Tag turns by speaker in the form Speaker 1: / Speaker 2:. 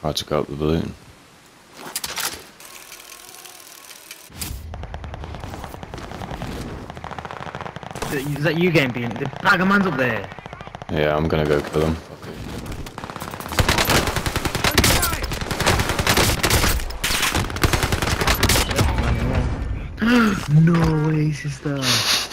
Speaker 1: Try to go up the balloon.
Speaker 2: Is that you, Game being? The bag of man's up there.
Speaker 1: Yeah, I'm gonna go kill him.
Speaker 2: No way, sister.